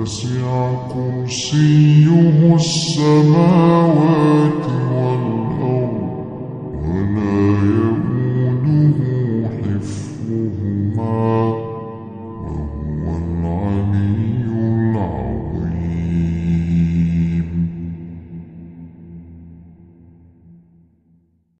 وسع كرسيه السماوات والأرض ولا يؤوده حفظهما.